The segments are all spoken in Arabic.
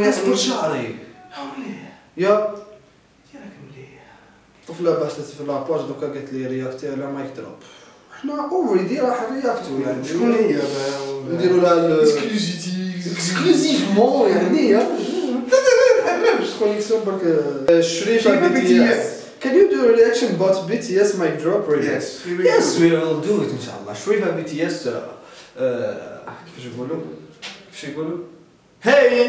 يصبر شعري. يا. طفلة بعثت في لاباج دوكا قالت لي رياكتي على مايك دروب إحنا اوريدي راح رياكتو يعني. شكون هي نديرو لها اكسكلوزيفمون يعني باش كونيكسيون برك؟ شريفة بي تي إس. Can you do a reaction about BTS mic drop really? Yes, we will Yes, do. we will do it ان شاء الله. شريفه بي تي اس كيفاش يقولوا؟ كيفاش يقولوا؟ hi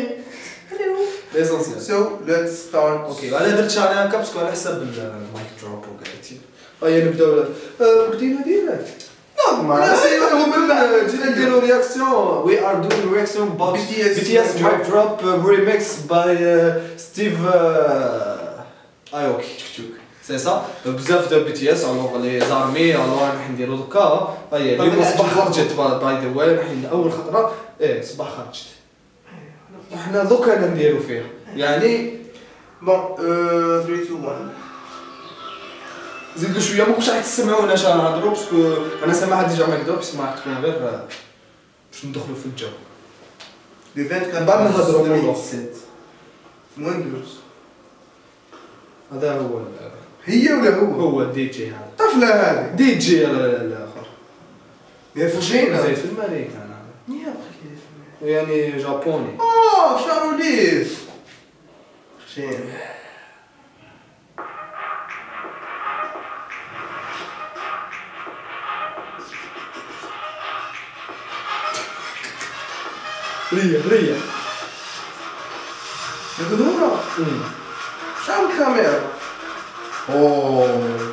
hello l'essentiel So let's start. okay أنا درت شعري هكا parce que على حساب ال Mic Drop وقعدتي هيا نبداو بدينا direct c'est هما جينا نديرو réaction we are doing réaction about BTS BTS mic mic drop. remix by Steve Aoki c'est ça بزاف de BTS alors les Army alors راح نديرو دوكا هيا اليوم صباح خرجت by the way راح اول خطره إيه صباح خرجت إحنا دوكا نديرو فيها يعني euh, 3, 2, 1. زيدوا شوية ما كنتش راح تسمعونا اش نهضروا باسكو أنا سامعها ديجا ما راح تكون غير باش ندخلوا في الجو Le 24 بعد mars نهضروا. 2007. Moins 12. هذا هو هي ولا هو؟ هو الدي جي هذا الطفلة هذه. دي جي الآخر يا فوجينا. زيد في الامريكان هذا يا يعني جابوني اه شعره ليس. خشين. ريا ريا يقدروا شعر الكاميرا. اوه.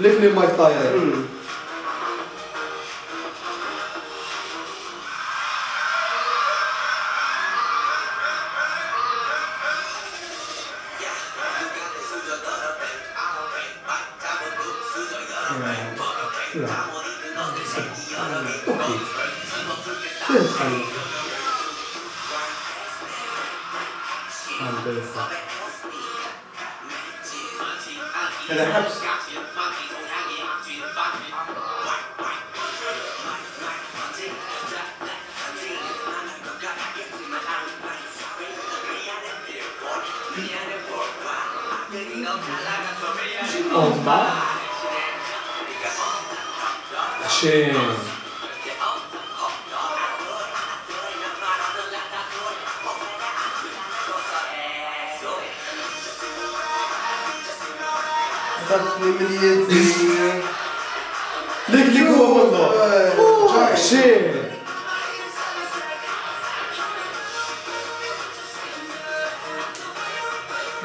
ليك لي مايك طاير فهمت حالي هذا حبس. أربعة شين familiazinha. Liga, liga o botão. Joga, chega.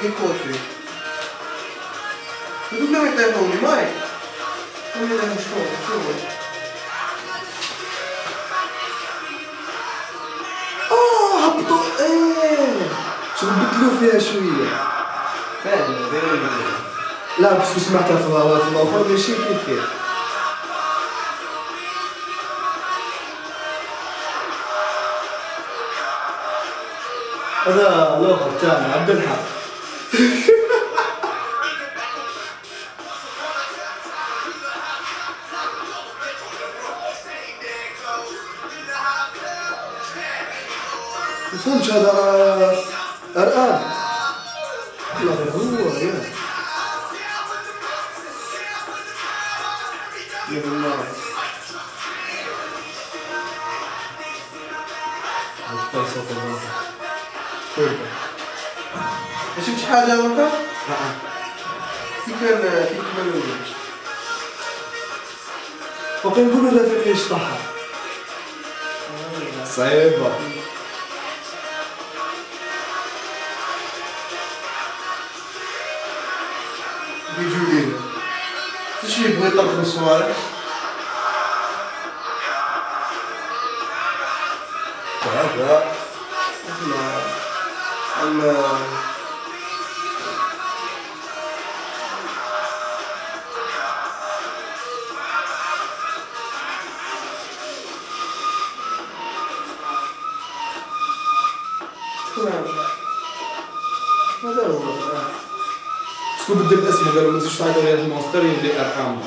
Me conte. Tu não é tão demais? Tu me dá um show, por favor. Raptor! É! Sono un bicchiere fino a scioglia! Bello, bello! سمعتها في الهواء في الآخر ماشي كيف كيف هذا الآخر تاعنا عبد الحق مفهومش هذا أرقام. يا بالله ما شفتش حاجة وقت؟ في كان في كمان وكان نقولوا رفيقي يشطحها صعيبة. تشي يبغى يطرق الصوالح هذا اسمع اما هذا هو شكون بدل الاسم قالوا ما نزيدش تعيطوا غير ال Monster يولي ارحامنا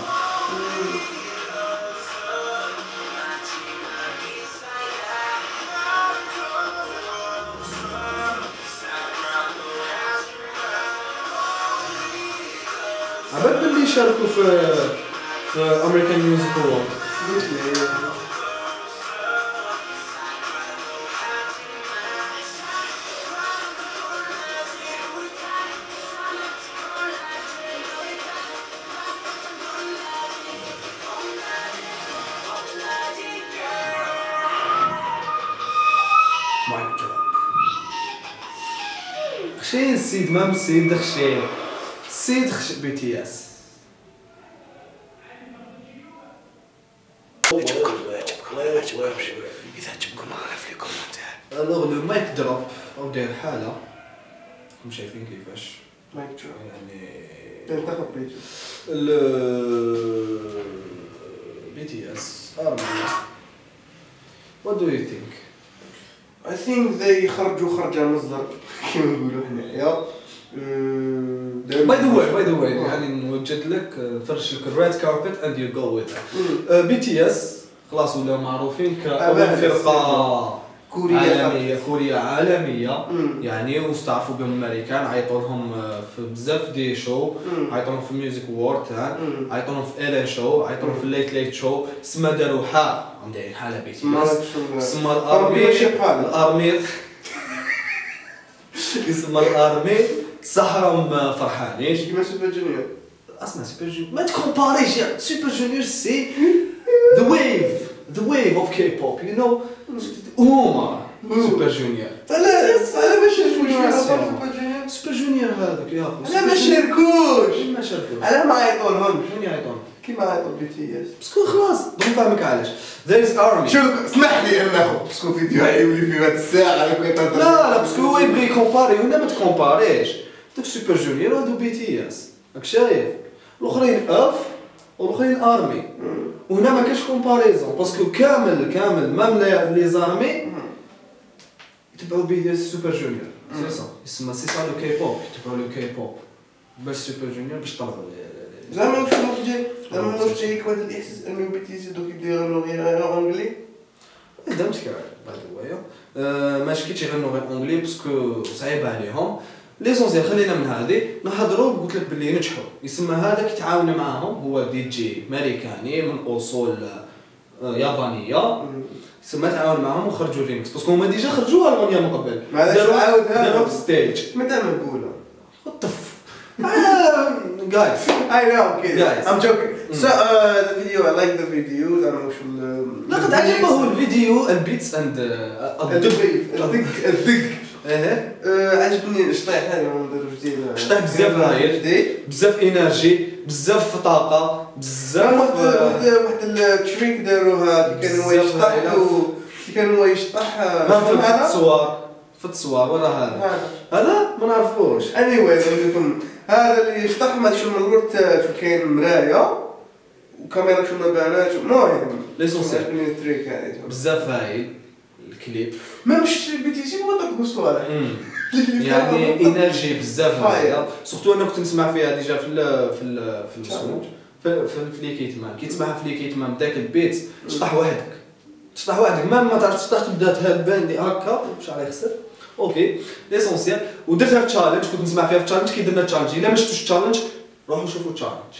عباد اللي شاركوا في في American Music Award خشين السيد مام السيد خشين السيد خش بي تي اس إذا عجبكم أنا في الكومنتات الوغ لو مايك دروب أو داير حالة. راكم شايفين كيفاش. مايك جو يعني تاخذ بيجو ال بي تي اس ارمي وات دو يو ثينك I think they خرجوا خرجة مصدر كيما نقولوا حنايا by the way by the way يعني نوجد لك نفرش لك ال red carpet and you go with BTS خلاص ولاو معروفين كأول أبان كوريا عالمية كوريا عالمية. مم. يعني واستعرفوا بهم الامريكان عيطوا لهم آه، في بزاف des shows. عيطوا لهم في Music Award. عيطوا لهم في Ellen Show عيطوا لهم في ال late late show سما داروا حال هم دايرين حالة بي تي ما اس شغل- سما ال Army ماشي بحال. ال Army. اسم الأرمي. صحراهم فرحانين. كيما سوبر جونيور اسمع سوبر جونيور ما تكومباريش سوبر جونيور سي. ذا ويف ذا ويف اوف كي بوب يو نو هما سوبر جونيور لا لا ما شاركوش شو في اسمه؟ سوبر جونيور سوبر جونيور هذاك يا اخو لا ما شاركوش ما شاركوش على ما عيطولهمش شنو يعيطون كيما عيطوا بي تي اس باسكو خلاص بغيت نفهمك علاش there is army. شوف اسمح لي ان ناخذ باسكو فيديو يولي في هاد الساعة كنت لا لا باسكو هو يبغي يكومباري ولا ما تكومباريش دوك سوبر جونيور وهادو بي تي اس راك شايف الاخرين اف والاخرين ارمي وهنا ما كاش كومباريزون باسكو كامل كامل مام لي زارمي يتبعوا بي تي اس سوبر جونيور سي سا يسمى سي سا لو كي بوب يتبعوا لو كي بوب باش سوبر جونيور باش طلعوا زعما واش جاي زعما واش جايك واحد الاحساس انه بي تي سي دوك يديروا غير اونجلي خدمت كاع بعد هوايا أه ما شكيتش يغنوا غير اونجلي باسكو صعيب عليهم ليسونسيال خلينا من هذه نهضروا قلت لك باللي نجحوا يسمى هذا كي تعاون معاهم. هو دي جي امريكاني من اصول آه، يابانية. يسمى تعاون معاهم وخرجوا الريمكس باسكو هما ديجا خرجوا ألمانيا من قبل. ما هذا شو عاود هذا؟ داروا في ستيج متى ما نقولها ذا جايز I know, okay. Guys. I'm joking. So, uh, the video, I like the. I don't know شو ال- لقد عجبه الفيديو البيتس اند الدق الدق الدق إيه آه، عجبني الشطيح هذا نديرو جديد شطيح بزاف بزاف energy. بزاف طاقة. بزاف واحد آه، واحد trick داروها. كان هو يشطح كان هو يشطح آه، ما شلون في هذا؟ التصوار في ورا هذا. هذا. ما نعرفوش. نقول لكم هذا اللي يشطح ما شو من الورد شو كاين مرايه وكاميرا شو ما بانات المهم l'essentiel بزاف هايل. الكليب. ما مش بي تي سي ما تقول صوالح يعني إنرجي بزاف سورتو أنا كنت نسمع فيها ديجا في ال في ال في الاسمه في في في لي كيتمان كي تسمعها في لي كيتمان بداك البيت. تشطح وحدك. تشطح وحدك. ما ما تعرفش تشطح تبدا تهاد باندي هكا. مش على يخسر. أوكي. ليسونسيال ودرتها في تشالنج كنت نسمع فيها في تشالنج كي درنا تشالنج إلا ما شفتوش تشالنج روحوا شوفوا تشالنج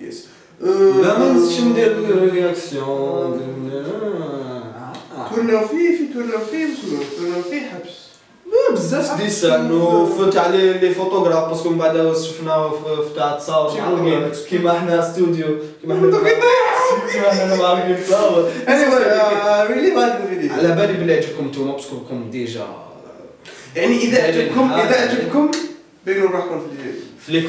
يس لا ما نزيدش ندير رياكسيون تورناو فيه في تورناو فيه تورناو فيه حبس. بزاف ديسان وفي تاع لي لي فوتوغراف باسكو من بعد شفنا في تاع التصاور معلقين. كيما حنا ستوديو كيما حنا كيما حنا معلقين تصاور anyway I really like the video على بالي بلي عجبكم نتوما باسكو راكم ديجا. يعني إذا عجبكم آه. إذا عجبكم بينوا روحكم في لي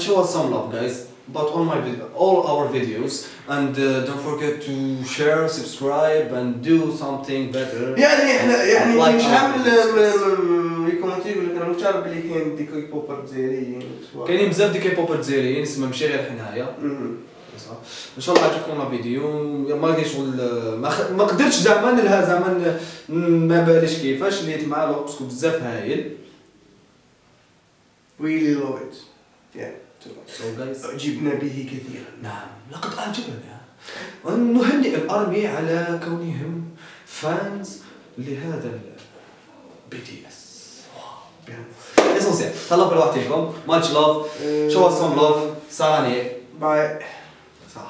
show us some love guys. About all my video, all our videos. And uh, don't forget to share subscribe and do something better. يعني إحنا يعني Like عامل. ريكومنتي يقول لك أنا مش عارف بلي كاين ديكوي بوبر جزائريين كاينين بزاف دي كيبوبر جزائريين اسمها ماشي غير حنايا. إن شاء الله عجبكم الفيديو ما كاين شغل ما, قدرتش زعما نلها زعما ما باليش كيفاش ليت مع باسكو بزاف هايل. Really love it. Yeah. أعجبنا به كثيرا نعم لقد أعجبنا نهنئ الأرمي على كونهم فانز لهذا البي تي اس Essenziell, tala per vattnet kom. Much love. Show us some love. Sani. Bye. Så.